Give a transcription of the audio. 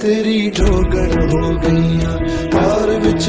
ਤੇਰੀ ਜੋਗਣ ਹੋ ਗਈਆਂ। ਪਿਆਰ ਵਿੱਚ